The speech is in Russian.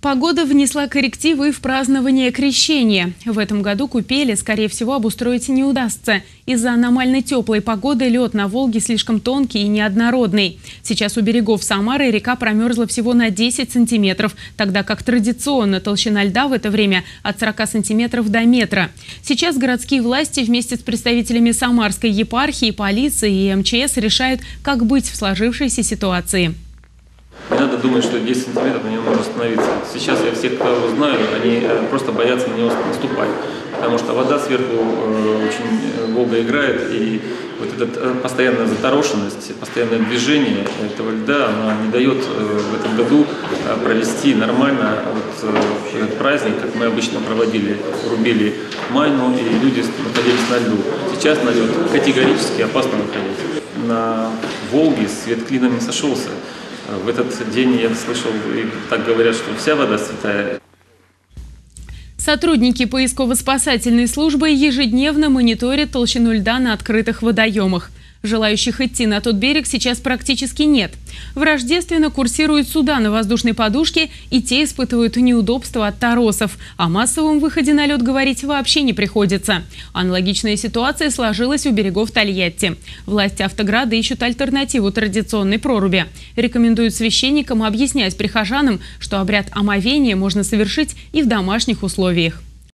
Погода внесла коррективы в празднование крещения. В этом году купели, скорее всего, обустроить не удастся. Из-за аномальной теплой погоды лед на Волге слишком тонкий и неоднородный. Сейчас у берегов Самары река промерзла всего на 10 сантиметров, тогда как традиционно толщина льда в это время от 40 сантиметров до метра. Сейчас городские власти вместе с представителями Самарской епархии, полиции и МЧС решают, как быть в сложившейся ситуации. Не надо думать, что 10 сантиметров на нем можно остановиться. Сейчас я всех, кого знаю, они э, просто боятся на него наступать. Потому что вода сверху э, очень э, Волга играет, и вот эта постоянная заторошенность, постоянное движение этого льда, она не дает в этом году провести нормально вот этот праздник, как мы обычно проводили, рубили майну, и люди находились на льду. Сейчас на лед категорически опасно выходить. На Волге свет клином не сошелся. В этот день я слышал, и так говорят, что вся вода святая. Сотрудники поисково-спасательной службы ежедневно мониторят толщину льда на открытых водоемах. Желающих идти на тот берег сейчас практически нет. В Рождественно курсируют суда на воздушной подушке, и те испытывают неудобства от торосов. О массовом выходе на лед говорить вообще не приходится. Аналогичная ситуация сложилась у берегов Тольятти. Власти Автограда ищут альтернативу традиционной проруби. Рекомендуют священникам объяснять прихожанам, что обряд омовения можно совершить и в домашних условиях.